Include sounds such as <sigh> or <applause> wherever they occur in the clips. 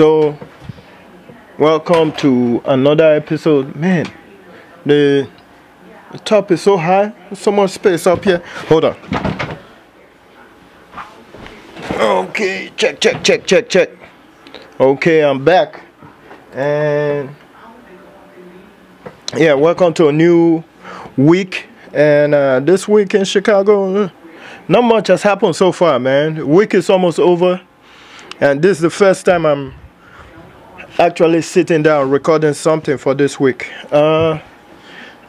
So, welcome to another episode. Man, the, the top is so high. So much space up here. Hold on. Okay, check, check, check, check, check. Okay, I'm back. And yeah, welcome to a new week. And uh, this week in Chicago, uh, not much has happened so far, man. Week is almost over. And this is the first time I'm actually sitting down recording something for this week. Uh, I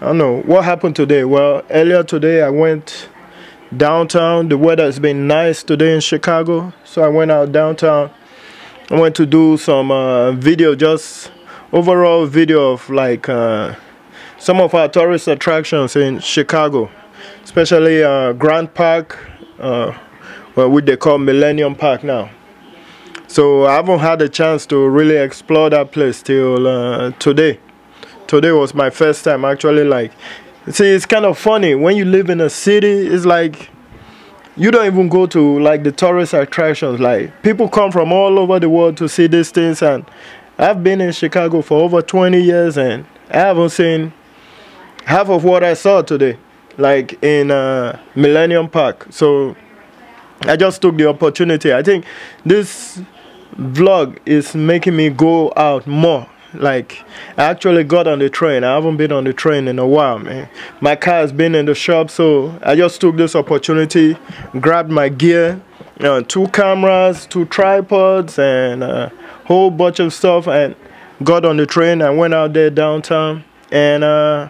don't know what happened today. Well, earlier today I went downtown. The weather has been nice today in Chicago, so I went out downtown. I went to do some uh, video, just overall video of like uh, some of our tourist attractions in Chicago, especially uh, Grant Park, uh, well, what they call Millennium Park now. So I haven't had a chance to really explore that place till uh, today. Today was my first time actually like see it's kind of funny. When you live in a city it's like you don't even go to like the tourist attractions. Like people come from all over the world to see these things and I've been in Chicago for over 20 years and I haven't seen half of what I saw today like in uh, Millennium Park. So I just took the opportunity. I think this vlog is making me go out more. Like I actually got on the train. I haven't been on the train in a while man. My car has been in the shop so I just took this opportunity grabbed my gear uh, two cameras two tripods and a whole bunch of stuff and got on the train. And went out there downtown and uh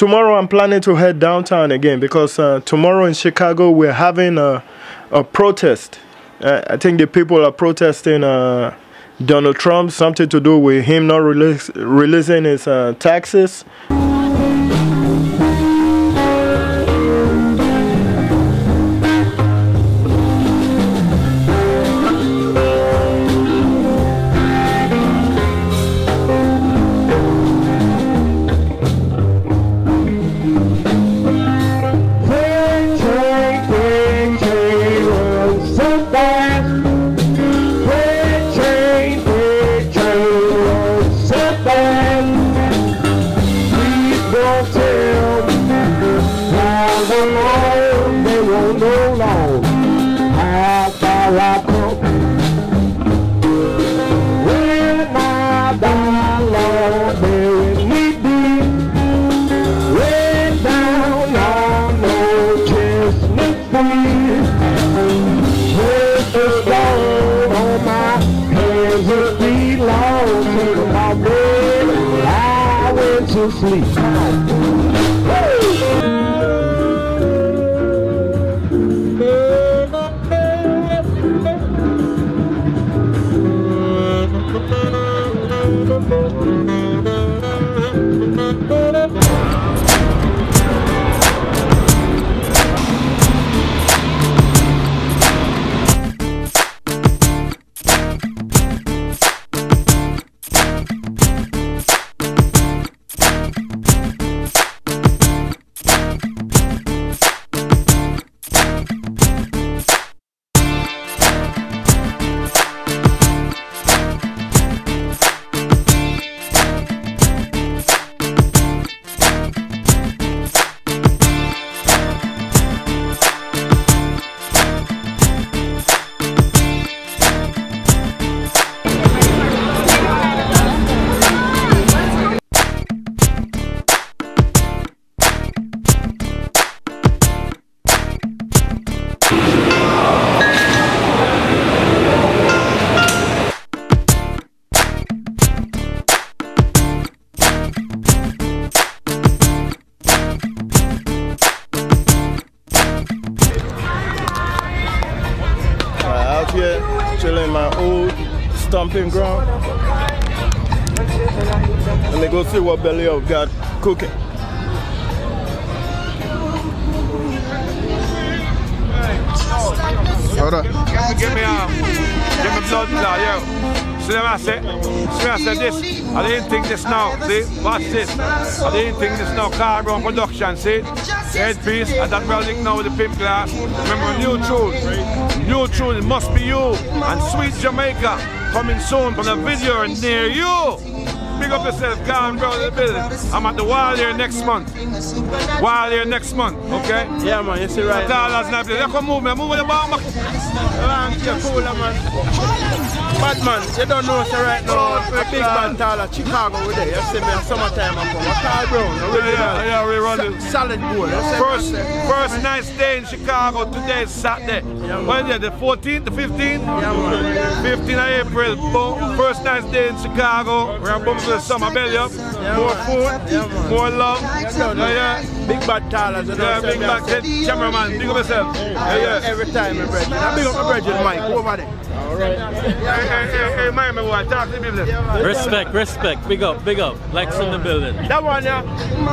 tomorrow I'm planning to head downtown again because uh, tomorrow in Chicago we're having a, a protest. Uh, I think the people are protesting uh, Donald Trump, something to do with him not release, releasing his uh, taxes. up here, chilling my old stomping ground. And they go see what Belly of God cooking. Hold on. Give me, a um, give me blood now, yeah. See what I say? See I this? I didn't think this now. See? Watch this. I didn't think this now. Car Brown production, see? Headpiece, and that welding now with the pimp glass. Remember, new tune. New tune, it must be you. And Sweet Jamaica coming soon from the video near you. Big up yourself, Gone Brown in. I'm at the Wild here next month. Wild here next month, okay? Yeah, man, you see right not play. Come move, man. Move with the ball, man. Cooler, man. Bad man, you don't know, so right now, a big band taller, Chicago with there. You see me, summertime I'm. A Carl Brown, really Yeah, yeah, we run it. solid boy. First, first nice day in Chicago. Today is Saturday. Yeah, man. when is? The 14th, the 15th? Yeah, 15th of April. Boom. First nice day in Chicago. We're going to the summer belly up. more food, Yeah, more love. Yeah, Yeah, yeah. Big bad tallers, you know Yeah, big I'm back saying? head cameraman. Big up yourself. Yeah, yeah. Every time, my brethren. I big up my brethren, Mike, over there. Hey, hey, hey, hey, mind me, boy. Talk to the people. Respect, respect, big up, big up. Lex in the building. That one, yeah.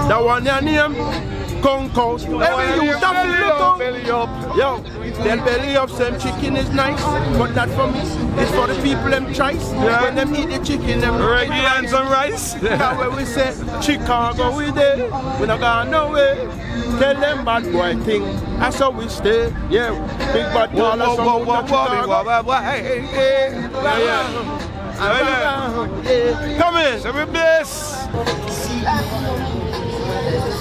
That one, yeah, name. Concourse. Every you have to belly look up, up. belly up. Yo, them belly up, some chicken is nice, but not for me. It's for the people them choice. Yeah. When them eat the chicken, them Reggae and some rice. That's <laughs> where we say Chicago we there. We not gone nowhere. Tell them bad boy thing. That's how we stay. Yeah, big bad Whoa, dollar whoa, whoa, whoa, whoa, Chicago. whoa, whoa, whoa, hey, hey, hey. Yeah, yeah. Around, yeah. Come in, so we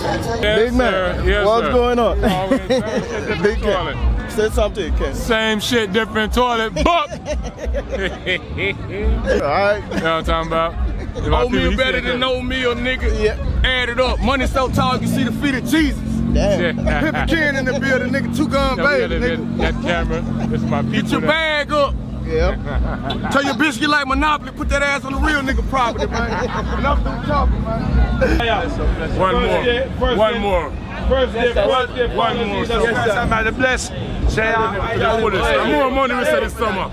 bless. Big man, Yes, what's sir. going on? Always, man. <laughs> Different Big toilet. Say something, Ken. Same shit, different toilet, but <laughs> <laughs> All right. You know what I'm talking about? If Old feel better than that. no meal, nigga. Yeah. Add it up. Money so tall you see the feet of Jesus. Damn. Yeah. Pippa Ken in the building, nigga. Two gun baby, gotta nigga. get that camera. This is my people. Get your bag up. Yeah. Tell your bitch you like Monopoly. Put that ass on the real nigga property, man. Enough them talking, man. One First more. day, first One day. more. First day, first day, One first more, Jesus sir. Christ, I'm at the bless. Say, To the fullest. More money we said this summer.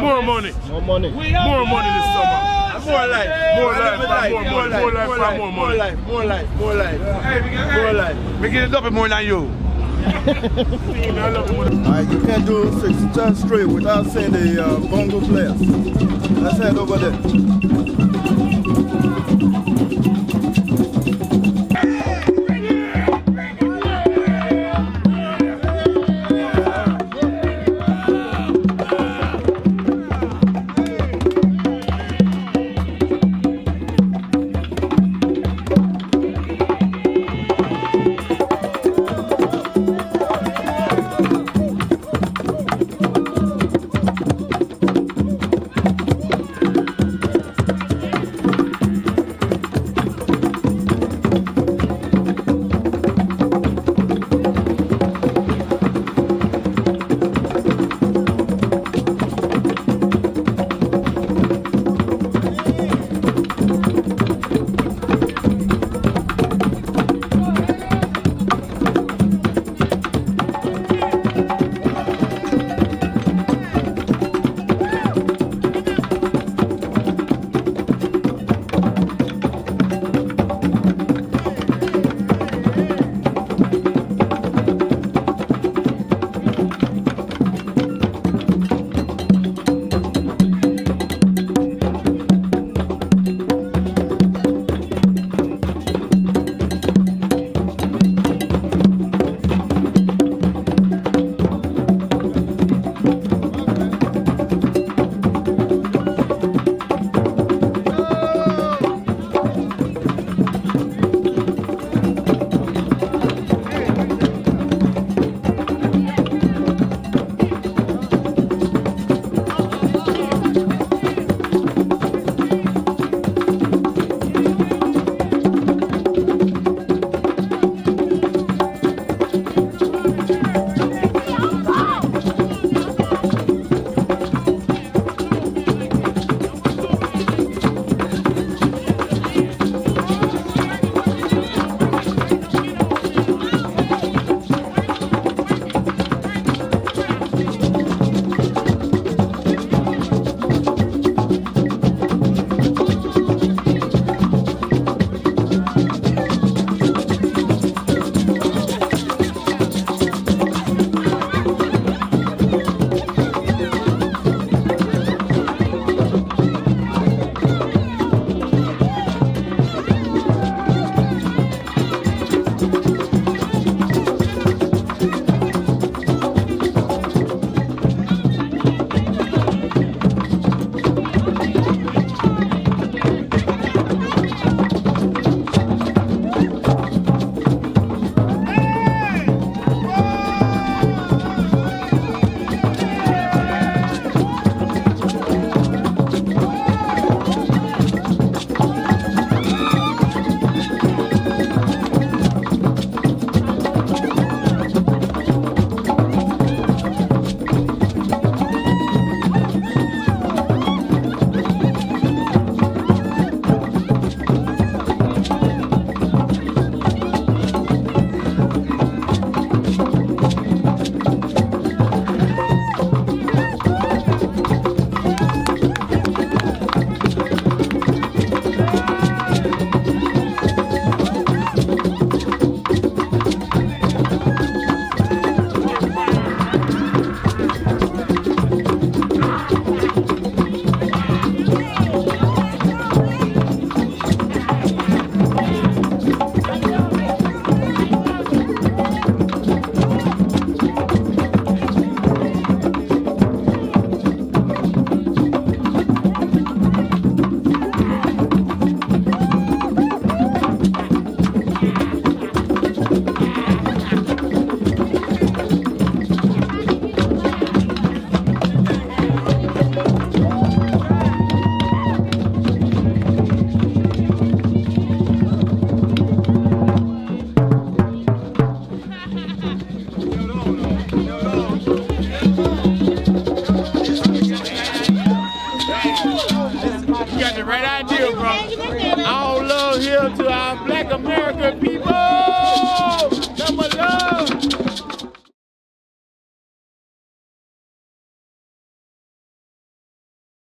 More money. More money. More money this summer. More life. More life, man, more money. More life, man, more life. More money. life. More life. More life. Hey, we get, More hey, life. we get it up more than you. Alright, you can't do 60 times straight without saying the uh, bongo players. Let's head over there.